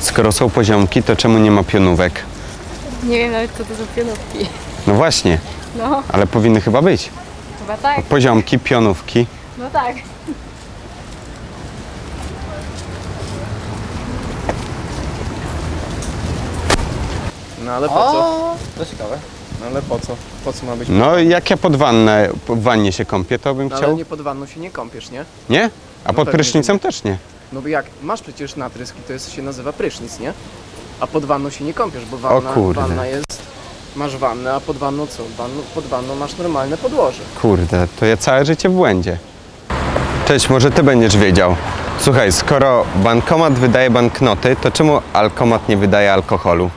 Skoro są poziomki, to czemu nie ma pionówek? Nie wiem nawet co to za pionówki. No właśnie, No, ale powinny chyba być. chyba tak. Poziomki, pionówki. No tak. No ale po co? To ciekawe. No ale po co? Po co ma być? No jak ja pod wannę, w wannie się kąpię, to bym No, chciał... ale nie pod wanną się nie kąpiesz, nie? Nie? A No pod pewnie, prysznicem że też nie. No bo jak, masz przecież natryski, to jest, się nazywa prysznic, nie? A pod wanną się nie kąpiesz, bo wanna, wanna jest... Masz wannę, a pod wanną co? Wannu, pod wanną masz normalne podłoże. Kurde, to ja całe życie w błędzie. Cześć, może ty będziesz wiedział. Słuchaj, skoro bankomat wydaje banknoty, to czemu alkomat nie wydaje alkoholu?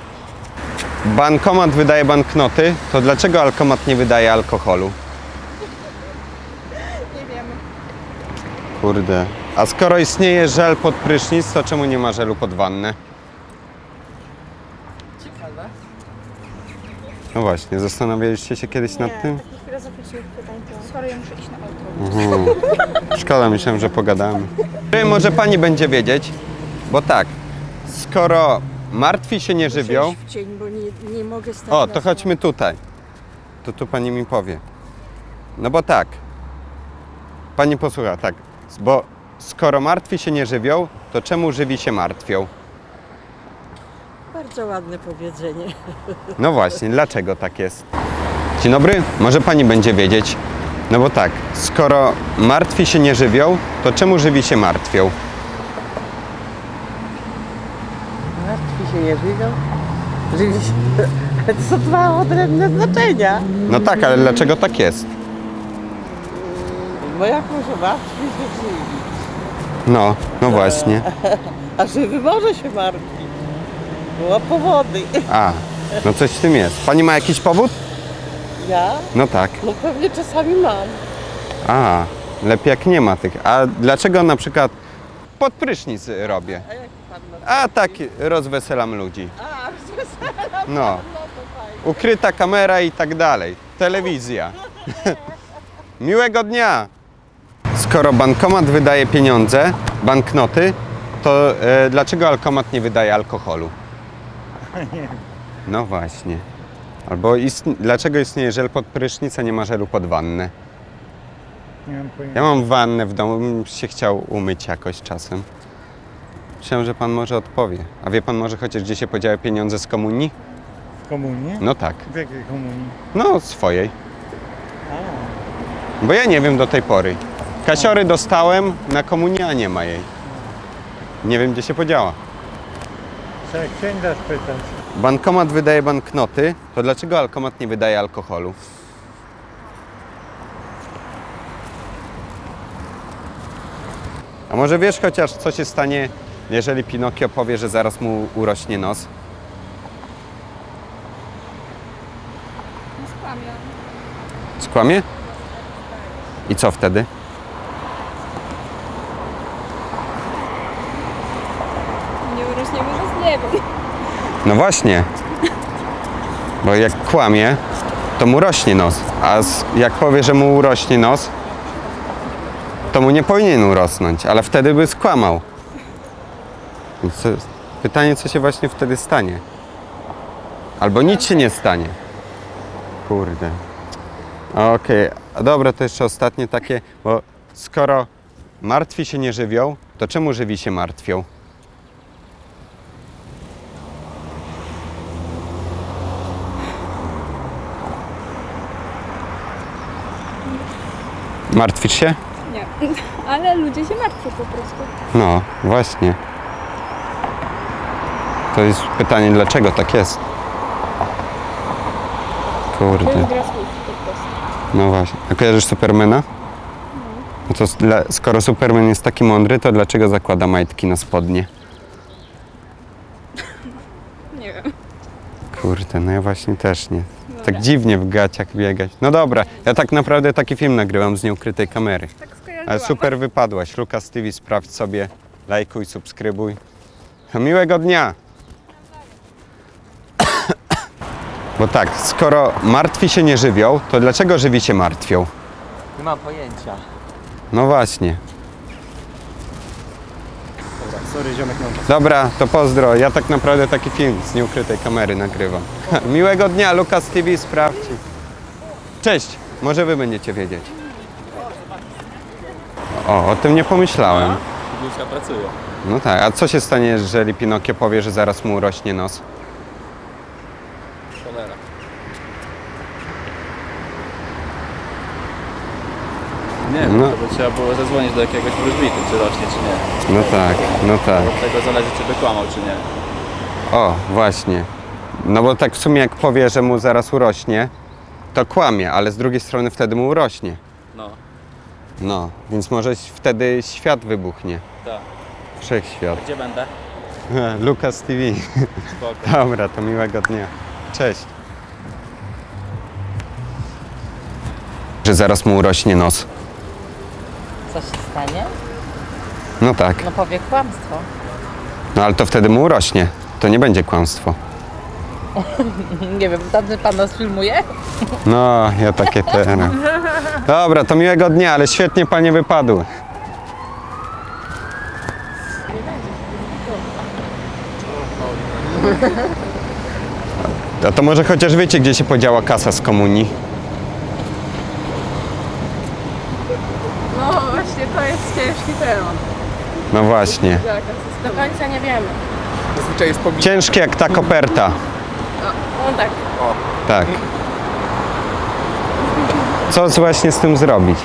Bankomat wydaje banknoty, to dlaczego alkomat nie wydaje alkoholu? Nie wiem. Kurde. A skoro istnieje żel pod prysznic, to czemu nie ma żelu pod wannę? Ciekawe. No właśnie, zastanawialiście się kiedyś nad tym? takich filozoficznych pytań to... Sorry, ja muszę iść na auto. Szkoda, myślałem, że pogadamy. Czy Może pani będzie wiedzieć, bo tak, skoro martwi się nie żywią, w cień, bo nie, nie mogę stać o, na to chodźmy tutaj. To tu pani mi powie. No bo tak, pani posłucha, tak, bo skoro martwi się nie żywią, to czemu żywi się martwią? Bardzo ładne powiedzenie. No właśnie, dlaczego tak jest? Dzień dobry, może pani będzie wiedzieć. No bo tak, skoro martwi się nie żywią, to czemu żywi się martwią? Martwi się nie żywią? Żywi się... To są dwa odrębne znaczenia. No tak, ale dlaczego tak jest? Bo jak może martwi się żywi? No, no właśnie. A żywy może się martwi. Była powody. A, no coś w tym jest. Pani ma jakiś powód? Ja? No tak. No pewnie czasami mam. A, lepiej jak nie ma tych. A dlaczego na przykład pod prysznic robię? A jak pan ma? A tak rozweselam ludzi. A, No. Ukryta kamera i tak dalej. Telewizja. Miłego dnia. Skoro bankomat wydaje pieniądze, banknoty, to e, dlaczego alkomat nie wydaje alkoholu? No właśnie. Albo istn- dlaczego istnieje żel pod prysznic, a nie ma żelu pod wannę? Nie mam pojęcia. Ja mam wannę w domu, bym się chciał umyć jakoś czasem. Myślałem, że pan może odpowie. A wie pan może chociaż gdzie się podziały pieniądze z komunii? W komunii? No tak. W jakiej komunii? No, swojej. A, Bo ja nie wiem do tej pory. Kasiory dostałem na komunię, a nie ma jej. Nie wiem, gdzie się podziała. trzeba księdza spytać. Bankomat wydaje banknoty, to dlaczego alkomat nie wydaje alkoholu? A może wiesz chociaż, co się stanie, jeżeli Pinokio powie, że zaraz mu urośnie nos? No skłamią. Skłamie? I co wtedy? Nie urośnie może nie wiem. No właśnie. Bo jak kłamie, to mu rośnie nos. A jak powie, że mu urośnie nos, to mu nie powinien urosnąć, ale wtedy by skłamał. Co, pytanie, co się właśnie wtedy stanie? Albo nic się nie stanie. Kurde. Okej, a dobra, to jeszcze ostatnie takie, bo skoro martwi się nie żywią, to czemu żywi się martwią? Martwisz się? Nie. Ale ludzie się martwią po prostu. No, właśnie. To jest pytanie, dlaczego tak jest? Kurde. No właśnie. A kojarzysz Supermana? No to skoro Superman jest taki mądry, to dlaczego zakłada majtki na spodnie? Nie wiem. Kurde, no ja właśnie też nie. Dobra. Tak dziwnie w gaciach biegać. No dobra, ja tak naprawdę taki film nagrywam z nieukrytej kamery. Tak skojarzyłam. Ale super wypadłaś. Lukas TV, sprawdź sobie, lajkuj, subskrybuj. Miłego dnia! Bo tak, skoro martwi się nie żywią, to dlaczego żywi się martwią? Nie mam pojęcia. No właśnie. Sorry, ziomek mam czasu. Dobra, to pozdro. Ja tak naprawdę taki film z nieukrytej kamery nagrywam. Miłego dnia, Lukas TV, sprawdźcie. Cześć, może wy będziecie wiedzieć. O, o tym nie pomyślałem. Ludzka pracuje. No tak, a co się stanie, jeżeli Pinokio powie, że zaraz mu urośnie nos? Cholera. Nie wiem, No. to by trzeba było zadzwonić do jakiegoś wróżbity, czy rośnie, czy nie. No tak, no tak. Od tego zależy, czy by kłamał, czy nie. O, właśnie. No bo tak w sumie jak powie, że mu zaraz urośnie, to kłamie, ale z drugiej strony wtedy mu urośnie. No, No, więc może wtedy świat wybuchnie. tak. Wszechświat. Gdzie będę? Lukas TV. Spoko. Dobra, to miłego dnia. Cześć. Że zaraz mu urośnie nos. Co się stanie? No tak. No powie kłamstwo. No ale to wtedy mu urośnie. To nie będzie kłamstwo. Nie wiem, tamten pan nas filmuje? No, ja takie teraz. Dobra, to miłego dnia, ale świetnie panie wypadły. A to może chociaż wiecie, gdzie się podziała kasa z komunii? No właśnie, to jest ciężki temat. No właśnie. Do końca nie wiemy. Zazwyczaj jest. Ciężkie jak ta koperta. No tak. Tak. Co właśnie z tym zrobić?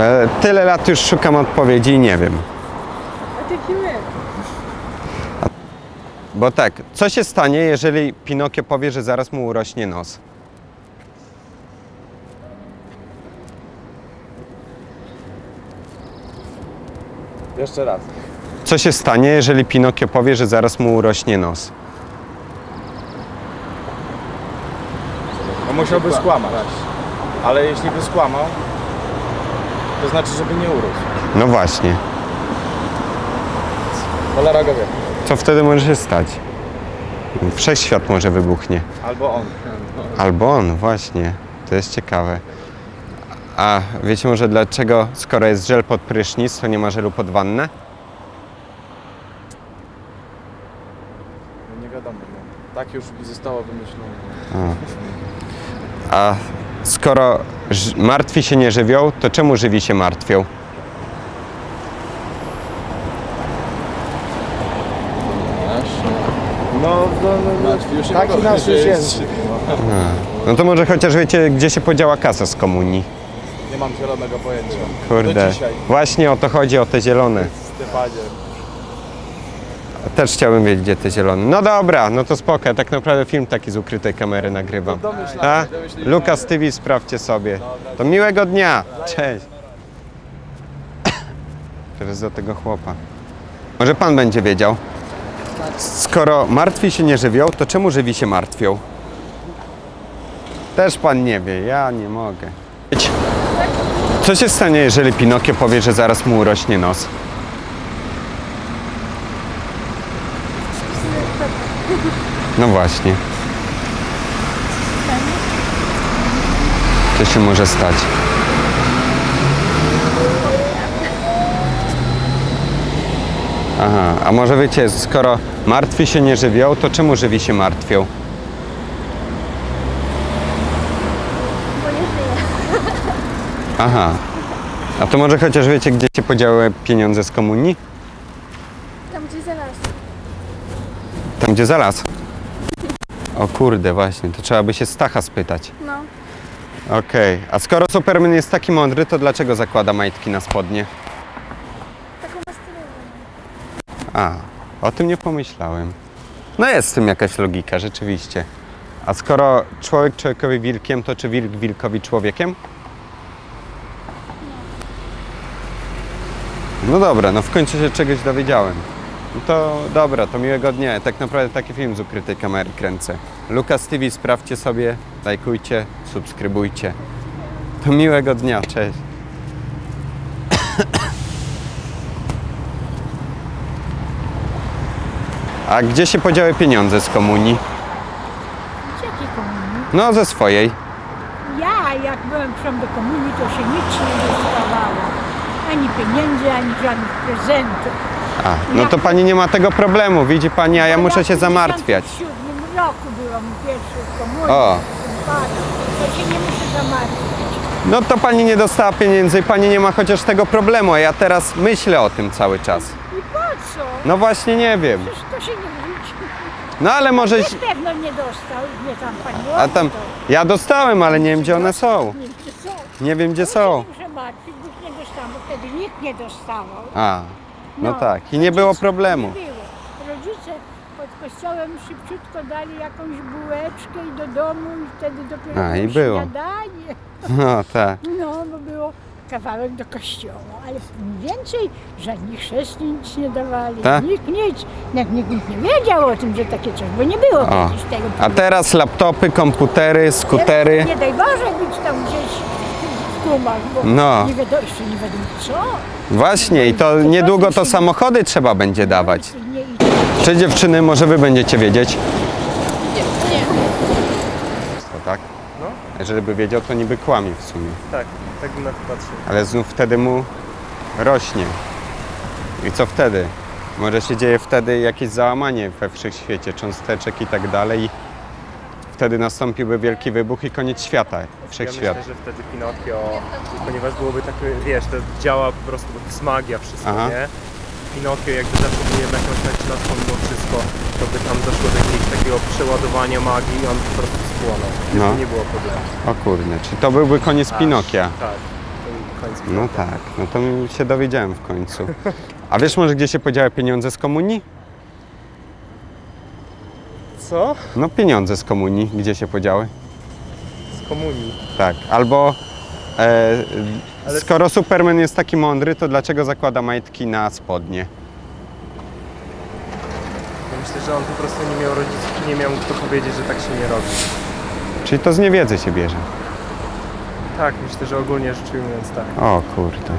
E, Tyle lat już szukam odpowiedzi i nie wiem. A jaki my? Bo tak, co się stanie, jeżeli Pinokio powie, że zaraz mu urośnie nos? Jeszcze raz. Co się stanie, jeżeli Pinokio powie, że zaraz mu urośnie nos? No musiałby skłamać. Ale jeśli by skłamał, to znaczy, żeby nie urósł. No właśnie. Cholera go wie. Co wtedy może się stać? Wszechświat może wybuchnie. Albo on. Albo on, właśnie. To jest ciekawe. A wiecie może dlaczego, skoro jest żel pod prysznic, to nie ma żelu pod wannę? No nie wiadomo. No. Tak już zostało wymyślone. A skoro ż- martwi się nie żywią, to czemu żywi się martwią? No, no, no, no taki nasz już jest. No to może chociaż wiecie, gdzie się podziała kasa z komunii. Nie mam zielonego pojęcia. Kurde. Właśnie o to chodzi, o te zielone. Stefanie. Też chciałbym wiedzieć, gdzie te zielone. No dobra, no to spoko. Tak naprawdę film taki z ukrytej kamery nagrywam. A? Lukas TV, sprawdźcie sobie. To miłego dnia. Cześć. Teraz do tego chłopa. Może pan będzie wiedział. Skoro martwi się nie żywią, to czemu żywi się martwią? Też pan nie wie, ja nie mogę. Co się stanie, jeżeli Pinokio powie, że zaraz mu urośnie nos? No właśnie. Co się może stać? Aha, a może wiecie, skoro martwi się nie żywią, to czemu żywi się martwią? Aha. A to może chociaż wiecie, gdzie się podziały pieniądze z komunii? Tam gdzie zaraz. Tam, gdzie zaraz. O kurde, właśnie, to trzeba by się Stacha spytać. No. Okej, a skoro Superman jest taki mądry, to dlaczego zakłada majtki na spodnie? Taką ma stylową. A, o tym nie pomyślałem. No jest w tym jakaś logika, rzeczywiście. A skoro człowiek człowiekowi wilkiem, to czy wilk wilkowi człowiekiem? No dobra, no w końcu się czegoś dowiedziałem. No to dobra, to miłego dnia. Tak naprawdę taki film z ukrytej kamery kręcę. Lukas TV, sprawdźcie sobie, lajkujcie, subskrybujcie. To miłego dnia, cześć. A gdzie się podziały pieniądze z komunii? Jakiej komunii? No, ze swojej. Ja, jak byłem przyszłam do komunii, to się nic nie dostawało. Ani pieniędzy, ani żadnych prezentów. A, no to pani nie ma tego problemu, widzi pani, a ja muszę się zamartwiać. W 1957 roku byłam pierwszy w komunie. O. To się nie muszę zamartwić. No to pani nie dostała pieniędzy i pani nie ma chociaż tego problemu, a ja teraz myślę o tym cały czas. I po co? No właśnie nie wiem. Przecież to się nie wróci. No ale może... Też pewno nie dostał, nie tam pani A tam... Ja dostałem, ale nie wiem gdzie one są. Nie wiem, gdzie są. Nie wiem gdzie są. się nie muszę martwić, bo nie dostałam, bo wtedy nikt nie dostawał. A, no tak. I nie było problemu. Nie było. Rodzice pod kościołem szybciutko dali jakąś bułeczkę i do domu i wtedy dopiero A, i było śniadanie. No tak. No, bo było kawałek do kościoła, ale więcej żadnych chrzestni nic nie dawali, Tak? nikt nic. Nikt, nikt, nikt nie wiedział o tym, że takie coś, bo nie było O. tego. A teraz laptopy, komputery, skutery. Nie daj Boże być tam gdzieś tłumach, bo No. nie wiadomo, jeszcze nie wiadomo co. Właśnie i to niedługo to samochody trzeba będzie dawać. Czy dziewczyny, może wy będziecie wiedzieć? Nie, nie. To tak? No. Jeżeli by wiedział, to niby kłamie w sumie. Tak, tak bym na to patrzył. Ale znów wtedy mu rośnie. I co wtedy? Może się dzieje wtedy jakieś załamanie we wszechświecie, cząsteczek i tak dalej. Wtedy nastąpiłby wielki wybuch i koniec świata, Ja wszechświat. myślę, że wtedy Pinokio, ponieważ byłoby tak, wiesz, to działa po prostu, bo to jest magia wszystko, Aha. nie? Pinokio jakby zachowuje jakąś męczarstwo mimo wszystko, to by tam doszło do jakiegoś takiego przeładowania magii i on po prostu spłonął. No. No. Nie było problemu. O kurde, czy to byłby koniec Pinokia? Tak, koniec No Pinokia. tak, no to się dowiedziałem w końcu. A wiesz może, gdzie się podziały pieniądze z komunii? Co? No pieniądze z komunii, gdzie się podziały? Z komunii. Tak, albo e, Ale- skoro Superman jest taki mądry, to dlaczego zakłada majtki na spodnie? Ja myślę, że on po prostu nie miał rodziców i nie miał kto powiedzieć, że tak się nie robi. Czyli to z niewiedzy się bierze. Tak, myślę, że ogólnie rzecz ujmując tak. O kurde.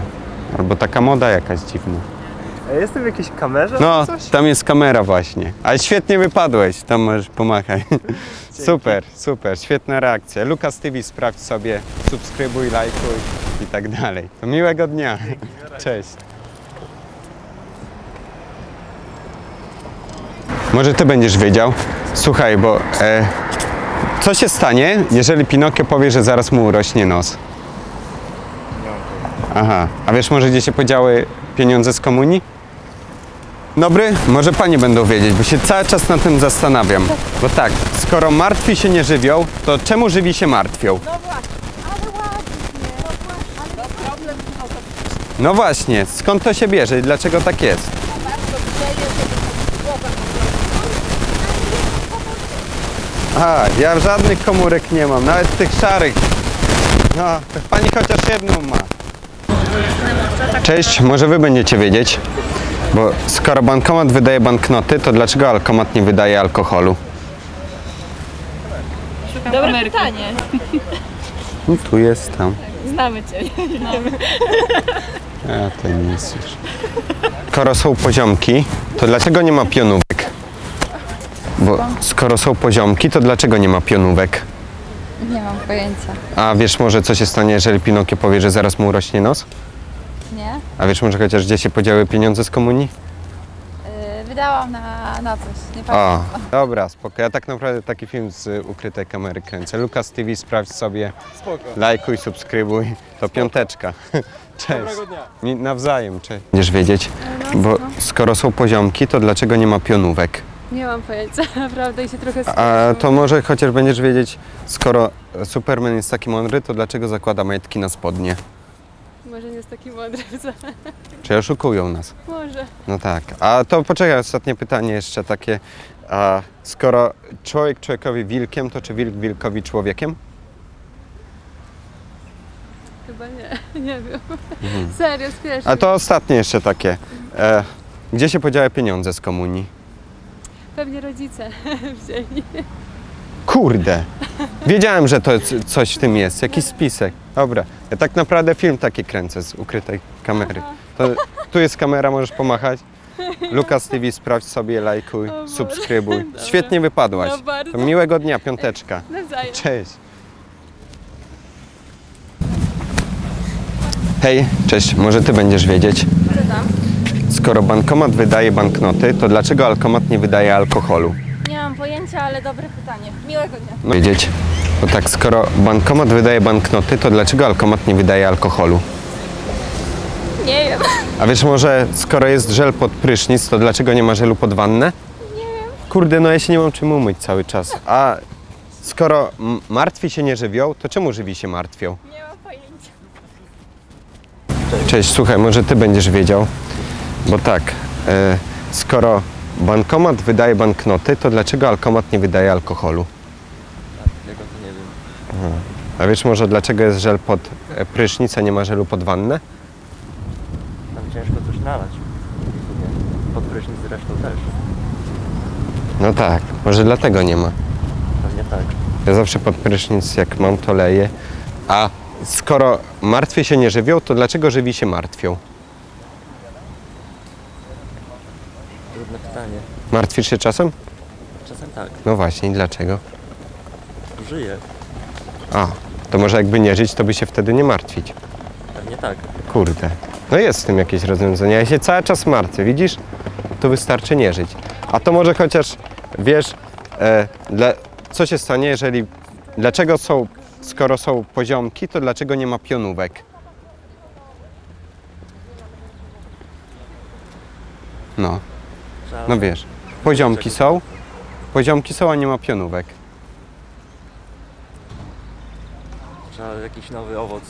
Albo taka moda jakaś dziwna. Jestem w jakiejś kamerze? No, Coś? tam jest kamera właśnie. Ale świetnie wypadłeś, tam możesz pomachać. Super, super, świetna reakcja. Lukas TV sprawdź sobie, subskrybuj, lajkuj i tak dalej. To miłego dnia. Cześć. Może ty będziesz wiedział? Słuchaj, bo e, co się stanie, jeżeli Pinokio powie, że zaraz mu urośnie nos? Aha, a wiesz może gdzie się podziały pieniądze z komunii? Dobry, może panie będą wiedzieć, bo się cały czas na tym zastanawiam. Bo tak, skoro martwi się nie żywią, to czemu żywi się martwią? No właśnie, ale ładnie, no właśnie, ale problem No właśnie, skąd to się bierze i dlaczego tak jest? A, ja żadnych komórek nie mam, nawet tych szarych. No, to pani chociaż jedną ma. Cześć, może wy będziecie wiedzieć, bo skoro bankomat wydaje banknoty, to dlaczego alkomat nie wydaje alkoholu? Dobre pytanie. No, tu jest, tam. Znamy Cię. A, to nic już. Skoro są poziomki, to dlaczego nie ma pionówek? Bo skoro są poziomki, to dlaczego nie ma pionówek? Nie mam pojęcia. A wiesz może, co się stanie, jeżeli Pinokio powie, że zaraz mu urośnie nos? A wiesz może chociaż, gdzie się podziały pieniądze z komunii? Yy, wydałam na, na coś. Nie O, pamiętam. dobra, spoko. Ja tak naprawdę taki film z ukrytej kamery kręcę. Lukas TV, sprawdź sobie, Spoko. lajkuj, subskrybuj. To piąteczka. Cześć. Dobrego dnia. Nawzajem, cześć. Będziesz wiedzieć, bo skoro są poziomki, to dlaczego nie ma pionówek? Nie mam pojęcia, naprawdę i się trochę A to może chociaż będziesz wiedzieć, skoro Superman jest taki mądry, to dlaczego zakłada majtki na spodnie? Może nie jest taki mądry wcale. Czy oszukują nas? Może. No tak. A to poczekaj, ostatnie pytanie jeszcze takie. A skoro człowiek człowiekowi wilkiem, to czy wilk wilkowi człowiekiem? Chyba nie, nie wiem. Serio, spiesz. A to ostatnie jeszcze takie. E, gdzie się podziały pieniądze z komunii? Pewnie rodzice wzięli. Kurde! Wiedziałem, że to coś w tym jest, jakiś spisek. Dobra, ja tak naprawdę film taki kręcę z ukrytej kamery. To, tu jest kamera, możesz pomachać. Lukas TV, sprawdź sobie, lajkuj, subskrybuj. Dobra. Świetnie wypadłaś. No miłego dnia, piąteczka. Nawzajem. Cześć. Hej, cześć, może ty będziesz wiedzieć. Skoro bankomat wydaje banknoty, to dlaczego alkomat nie wydaje alkoholu? Ale dobre pytanie. Miłego dnia. No, wiedzieć. Bo tak, skoro bankomat wydaje banknoty, to dlaczego alkomat nie wydaje alkoholu? Nie wiem. A wiesz może, skoro jest żel pod prysznic, to dlaczego nie ma żelu pod wannę? Nie wiem. Kurde, no ja się nie mam czym umyć cały czas. A skoro martwi się nie żywią, to czemu żywi się martwią? Nie mam pojęcia. Cześć, słuchaj, może ty będziesz wiedział. Bo tak, e, skoro bankomat wydaje banknoty, to dlaczego alkomat nie wydaje alkoholu? Tego to nie wiem. A wiesz może dlaczego jest żel pod e, prysznic, a nie ma żelu pod wannę? Tam ciężko coś nalać. Pod prysznic zresztą też. No tak, może dlatego nie ma. Pewnie tak. Ja zawsze pod prysznic jak mam to leję. A skoro martwi się nie żywią, to dlaczego żywi się martwią? Pytanie. Martwisz się czasem? Czasem tak. No właśnie, dlaczego? Żyję. A, to może jakby nie żyć, to by się wtedy nie martwić. Pewnie tak. Kurde. No jest w tym jakieś rozwiązanie. Ja się cały czas martwię, widzisz? To wystarczy nie żyć. A to może chociaż wiesz, e, dla, co się stanie, jeżeli. Dlaczego są, skoro są poziomki, to dlaczego nie ma pionówek? No, no wiesz. Poziomki są, poziomki są, a nie ma pionówek. trzeba jakiś nowy owoc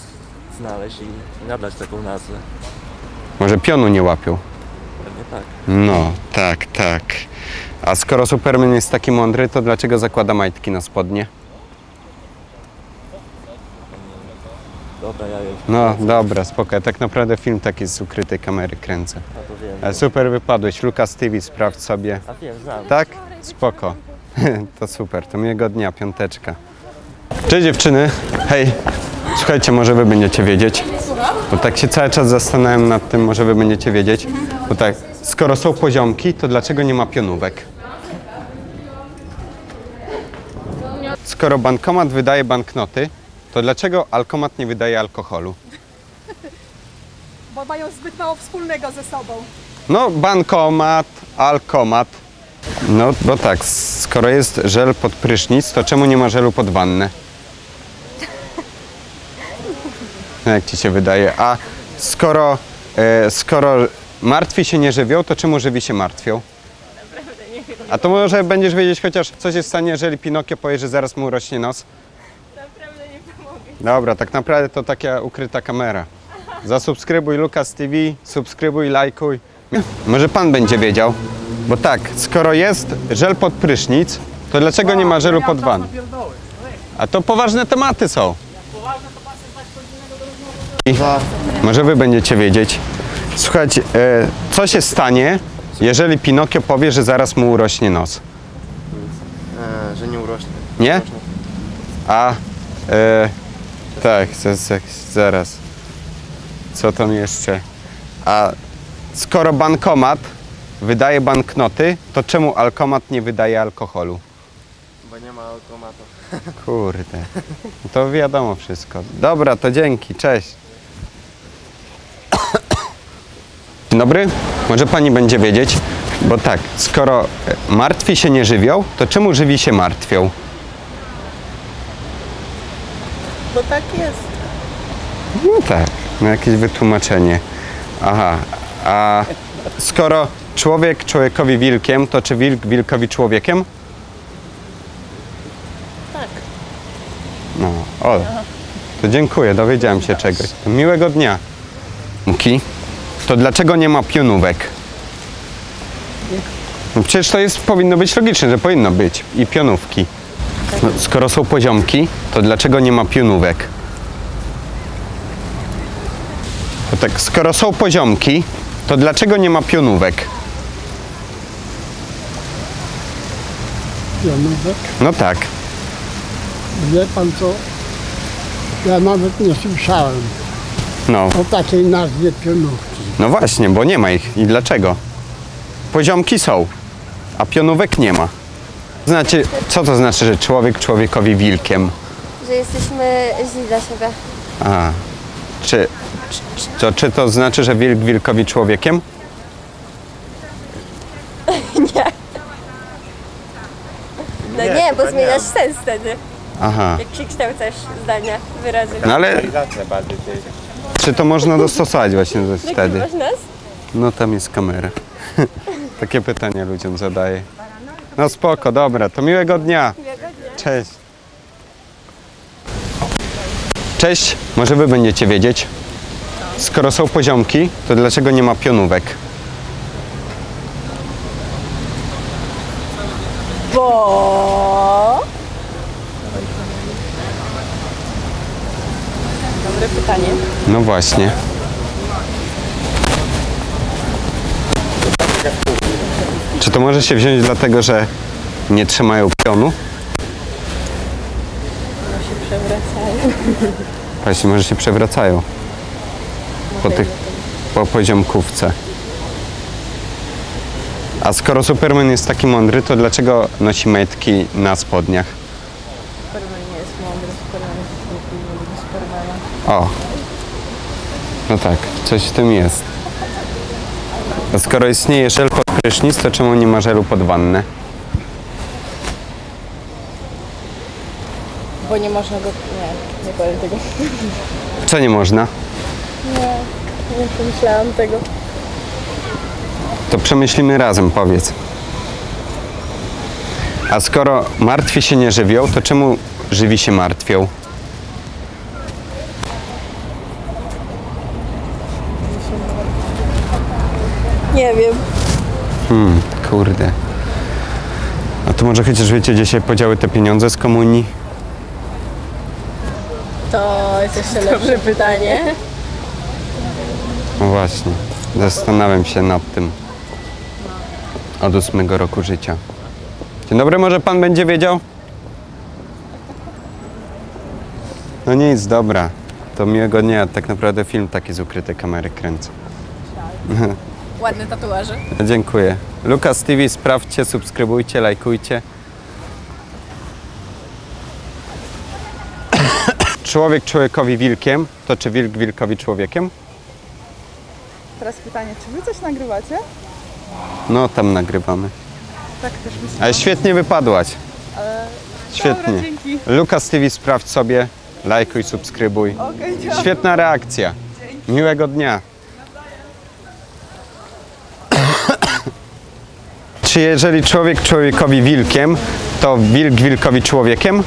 znaleźć i nadać taką nazwę. Może pionu nie łapią. Pewnie tak. No, tak, tak. A skoro Superman jest taki mądry, to dlaczego zakłada majtki na spodnie? Dobra, ja już. No, dobra, spoko. Tak naprawdę film taki z ukrytej kamery kręcę. A to wiem. E, Super wypadłeś. Lucas TV, sprawdź sobie. A wiem, znam. Tak? Spoko. To super, to miłego dnia, piąteczka. Cześć dziewczyny. Hej. Słuchajcie, może wy będziecie wiedzieć. Bo tak się cały czas zastanawiam nad tym, może wy będziecie wiedzieć. Bo tak, skoro są poziomki, to dlaczego nie ma pionówek? Skoro bankomat wydaje banknoty, to dlaczego alkomat nie wydaje alkoholu? Bo mają zbyt mało wspólnego ze sobą. No, bankomat, alkomat. No, bo tak, skoro jest żel pod prysznic, to czemu nie ma żelu pod wannę? No, Jak ci się wydaje? A skoro, e, skoro martwi się nie żywią, to czemu żywi się martwią? A to może będziesz wiedzieć chociaż, co się stanie, jeżeli Pinokio powie, że zaraz mu rośnie nos? Dobra, tak naprawdę to taka ukryta kamera. Zasubskrybuj Lukas TV, subskrybuj, lajkuj. Może pan będzie wiedział, bo tak, skoro jest żel pod prysznic, to dlaczego nie ma żelu pod wann? A to poważne tematy są. I może wy będziecie wiedzieć. Słuchajcie, e, co się stanie, jeżeli Pinokio powie, że zaraz mu urośnie nos? E, że nie urośnie. Nie? A, e, tak, zaraz. Co tam jeszcze? A skoro bankomat wydaje banknoty, to czemu alkomat nie wydaje alkoholu? Bo nie ma automatu. Kurde. To wiadomo wszystko. Dobra, to dzięki, cześć. Dzień dobry. Może pani będzie wiedzieć, bo tak, skoro martwi się nie żywią, to czemu żywi się martwią? Bo tak jest. No tak, no jakieś wytłumaczenie. Aha, a skoro człowiek człowiekowi wilkiem, to czy wilk wilkowi człowiekiem? Tak. No, o, to dziękuję, dowiedziałem się czegoś. To miłego dnia. Muki, to dlaczego nie ma pionówek? No przecież to jest, powinno być logiczne, że powinno być i pionówki. No, skoro są poziomki, to dlaczego nie ma pionówek? To tak, skoro są poziomki, to dlaczego nie ma pionówek? Janówek. No tak. Wie pan co? Ja nawet nie słyszałem No, o takiej nazwie pionówki. no właśnie, bo nie ma ich. I dlaczego? Poziomki są, a pionówek nie ma. Znaczy, co to znaczy, że człowiek człowiekowi wilkiem? Że jesteśmy źli dla siebie. A, Czy, czy, to, czy to znaczy, że wilk wilkowi człowiekiem? No nie, bo zmieniasz sens wtedy, Aha. jak przekształcasz zdania, wyrazy. No ale tej... czy to można dostosować właśnie do- wtedy? Nagrywasz nas? No tam jest kamera. Takie pytania ludziom zadaję. No spoko, dobra, to miłego dnia. Cześć. Cześć, może wy będziecie wiedzieć. Skoro są poziomki, to dlaczego nie ma pionówek? Bo... Dobre pytanie. No właśnie. Czy to może się wziąć dlatego, że nie trzymają pionu? się przewracają. Właśnie, może się przewracają. Po tych, po poziomkówce. A skoro Superman jest taki mądry, to dlaczego nosi majtki na spodniach? Superman nie jest mądry, Superman jest głupi, Supermana. O. No tak, coś w tym jest. A skoro istnieje żel pod prysznic, to czemu nie ma żelu pod wannę? Bo nie można go... Nie, nie powiem tego. Co nie można? Nie, nie pomyślałam tego. To przemyślimy razem, powiedz. A skoro martwi się nie żywią, to czemu żywi się martwią? Nie wiem. Hmm, kurde. A to może chociaż wiecie, gdzie się podziały te pieniądze z komunii? To jest jeszcze lepsze pytanie. No właśnie, zastanawiam się nad tym. Od ósmego roku życia. Dzień dobry, może pan będzie wiedział? No nic, dobra. To miłego dnia. Tak naprawdę film taki z ukrytej kamery kręcę. Ładne tatuaże. Dziękuję. Lukas TV, sprawdźcie, subskrybujcie, lajkujcie. Człowiek człowiekowi wilkiem, to czy wilk wilkowi człowiekiem? Teraz pytanie, czy wy coś nagrywacie? No, tam nagrywamy. Tak też myślę. Ale świetnie wypadłaś. Świetnie. Dobra, dzięki. Lukas TV, sprawdź sobie, lajkuj, subskrybuj. Dziękuję. Świetna reakcja. Miłego dnia. Czy jeżeli człowiek człowiekowi wilkiem, to wilk wilkowi człowiekiem?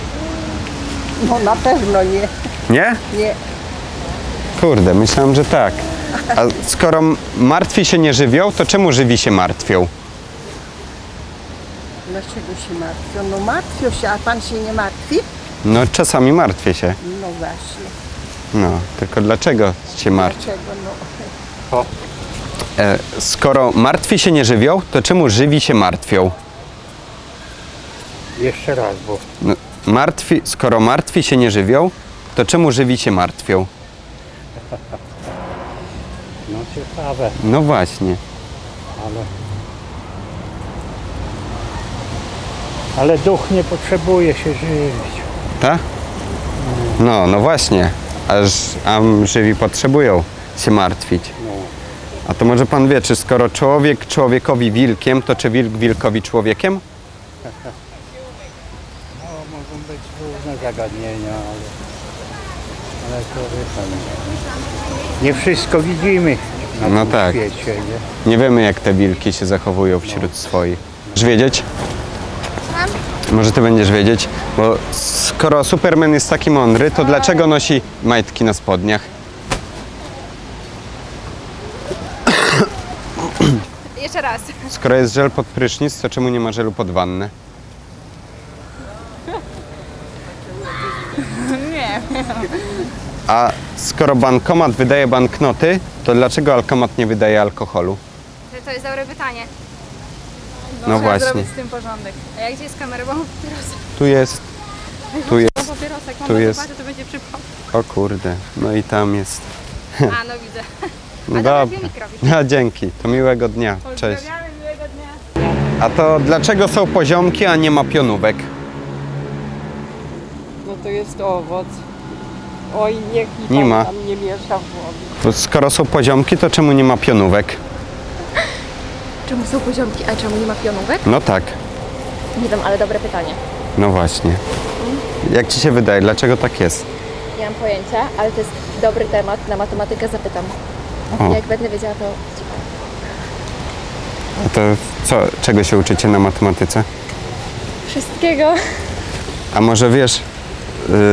No na pewno nie. Nie? Nie. Kurde, myślałem, że tak. A skoro martwi się nie żywią, to czemu żywi się martwią? Dlaczego się martwią? No martwią się, a pan się nie martwi? No czasami martwię się. No właśnie. No, tylko dlaczego się martwi? Dlaczego? No. E, skoro martwi się nie żywią, to czemu żywi się martwią? Jeszcze raz, bo No, martwi, skoro martwi się nie żywią, to czemu żywi się martwią? no ciekawe, No właśnie. ale... Ale duch nie potrzebuje się żywić. Tak? No, no właśnie. Aż a żywi potrzebują się martwić. A to może pan wie, czy skoro człowiek człowiekowi wilkiem, to czy wilk wilkowi człowiekiem? No, mogą być różne zagadnienia, ale... Ale to wie pan, nie, nie wszystko widzimy na No tym tak. świecie, nie? Nie wiemy, jak te wilki się zachowują wśród swoich. Chcesz wiedzieć? Może ty będziesz wiedzieć, bo skoro Superman jest taki mądry, to dlaczego nosi majtki na spodniach? Raz. Skoro jest żel pod prysznic, to czemu nie ma żelu pod wannę? Nie. A skoro bankomat wydaje banknoty, to dlaczego alkomat nie wydaje alkoholu? To jest dobre pytanie. No właśnie. zrobić z tym porządek. A jak gdzie jest kamera? Bo mam papierosa. Tu jest, tu jest, Mam papierosa. Jak mam tu tu jest. to będzie przypał. o kurde, no i tam jest. A, no widzę. No A dobra. No dzięki, to miłego dnia, cześć. Pozdrawiamy, miłego dnia. A to dlaczego są poziomki, a nie ma pionówek? No to jest owoc. Oj, niech mi Nie ma. tam nie miesza w głowie. Skoro są poziomki, to czemu nie ma pionówek? Czemu są poziomki, a czemu nie ma pionówek? No tak, Nie wiem, ale dobre pytanie. no właśnie. Jak ci się wydaje, dlaczego tak jest? Nie mam pojęcia, ale to jest dobry temat. Na matematykę zapytam. O. Jak będę wiedziała, to. A to co, czego się uczycie na matematyce? Wszystkiego. A może wiesz,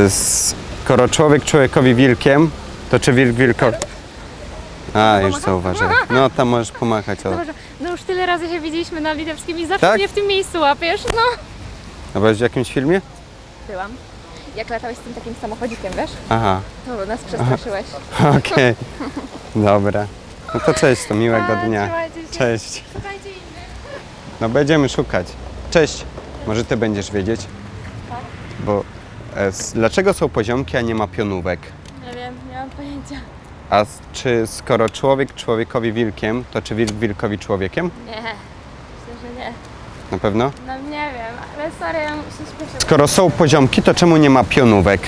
y, skoro człowiek człowiekowi wilkiem, to czy wilk wilko... A, już zauważyłem. No, tam możesz pomachać. O. No już tyle razy się widzieliśmy na Litewskim i zawsze Tak? mnie w tym miejscu łapiesz, no. A byłeś w jakimś filmie? Byłam. Jak latałeś z tym takim samochodzikiem, wiesz? Aha, To nas przestraszyłeś. okej. Dobra. No to cześć, to miłego dnia. trzymajcie się. Cześć. Szukajcie innych. No będziemy szukać. Cześć. Może ty będziesz wiedzieć? Tak. Bo e, s- dlaczego są poziomki, a nie ma pionówek? Nie wiem, nie mam pojęcia. A s- czy skoro człowiek człowiekowi wilkiem, to czy wilk wilkowi człowiekiem? Nie. Nie. Na pewno? No nie wiem, ale sorry, ja się śpieszę. Skoro są poziomki, to czemu nie ma pionówek?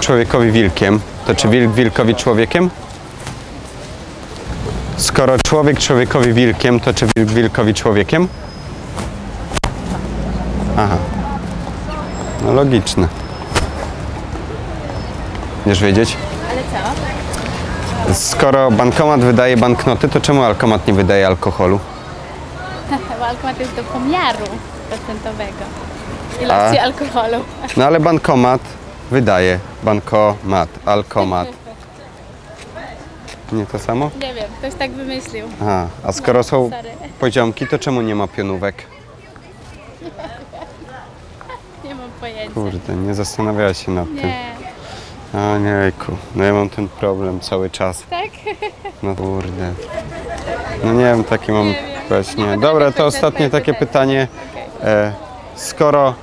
Człowiekowi wilkiem, to czy wilk wilkowi człowiekiem? Skoro człowiek człowiekowi wilkiem, to czy wilk wilkowi człowiekiem? Aha. No logiczne. Będziesz wiedzieć? Ale co? Skoro bankomat wydaje banknoty, to czemu alkomat nie wydaje alkoholu? Bo alkomat jest do pomiaru procentowego. Ilości A? alkoholu. No ale bankomat wydaje. Bankomat, alkomat. Nie to samo? Nie wiem, ktoś tak wymyślił. Aha, a skoro są Sorry. poziomki, to czemu nie ma pionówek? Nie mam pojęcia. Kurde, nie zastanawiała się nad tym. A niejku, no ja mam ten problem cały czas. Tak? No kurde. No nie wiem, takie mam Nie właśnie. Nie Dobra, to ostatnie takie pytanie. E, skoro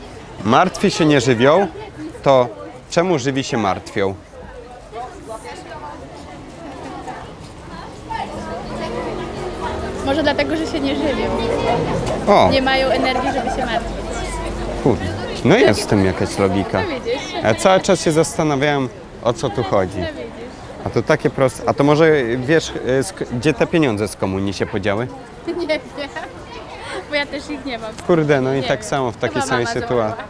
martwi się nie żywią, to czemu żywi się martwią? Może dlatego, że się nie żywią. O, Nie mają energii, żeby się martwić. kurde. No jest w tym jakaś logika. No? Ja cały czas się zastanawiałem, o co tu chodzi. A to takie proste. A to może wiesz, y, gdzie te pieniądze z komunii się podziały? Nie wiem. Bo ja też ich nie mam. Kurde, no i Nie tak wiem. samo w takiej samej sytuacji.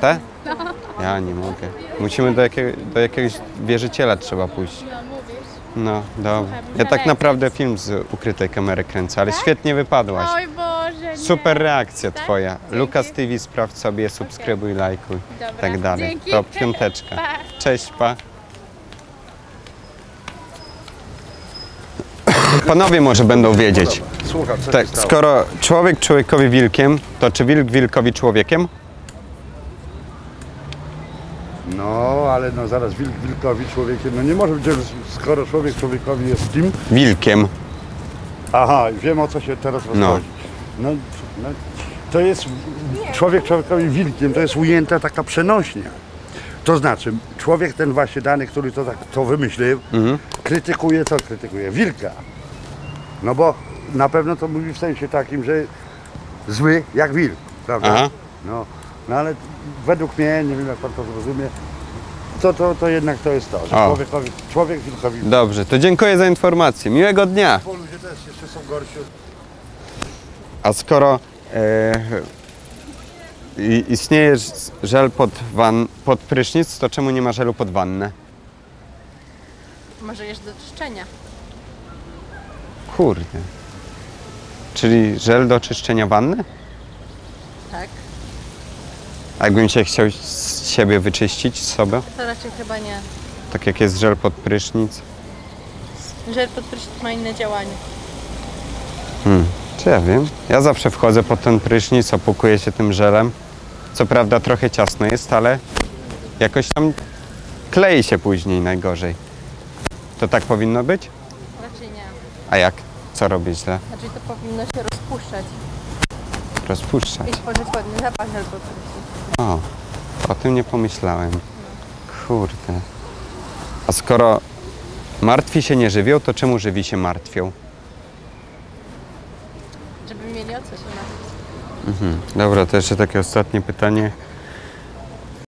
Te? No, Ja nie mogę. Musimy do, jakiego, do jakiegoś wierzyciela trzeba pójść. no. No, dobra. Ja tak naprawdę film z ukrytej kamery kręcę, ale świetnie wypadłaś. Oj Boże, nie. Super reakcja Tak? twoja. Lukas TV sprawdź sobie, subskrybuj, lajkuj i tak dalej. dzięki. To piąteczka. Cześć, pa. Panowie może będą wiedzieć. Słucham, co Tak, skoro człowiek człowiekowi wilkiem, to czy wilk wilkowi człowiekiem? No, ale no zaraz wilk wilkowi człowiekiem, no nie może być, skoro człowiek człowiekowi jest kim? Wilkiem. Aha, wiem o co się teraz No. rozchodzi. No, no, to jest człowiek człowiekowi wilkiem, to jest ujęta taka przenośnia. To znaczy, człowiek ten właśnie dany, który to tak to wymyślił, Mhm. krytykuje co krytykuje? Wilka. No bo na pewno to mówi w sensie takim, że zły jak wilk, prawda? Aha. No, no ale według mnie, nie wiem jak pan to zrozumie, to, to, to jednak to jest to, że O. człowiekowi, człowiek wilkowi Dobrze, to dziękuję za informację. Miłego dnia. Bo ludzie też jeszcze są gorsi od A skoro e, i- istnieje ż- żel pod, wan, pod prysznic, to czemu nie ma żelu pod wannę? Może jest do czyszczenia. Kurde. Czyli żel do czyszczenia wanny? Tak. A jakbym się chciał z siebie wyczyścić, z sobie, To raczej chyba nie. tak jak jest żel pod prysznic? Żel pod prysznic ma inne działanie. Hmm, czy ja wiem? Ja zawsze wchodzę pod ten prysznic, opukuję się tym żelem. Co prawda trochę ciasno jest, ale jakoś tam klei się później najgorzej. To tak powinno być? A jak? Co robię źle? Raczej to powinno się rozpuszczać Rozpuszczać. i tworzyć ładny zapach prysznic. O, o tym nie pomyślałem. Kurde. A skoro martwi się nie żywią, to czemu żywi się martwią? Żeby mieli o co się martwić. Mhm. Dobra, to jeszcze takie ostatnie pytanie.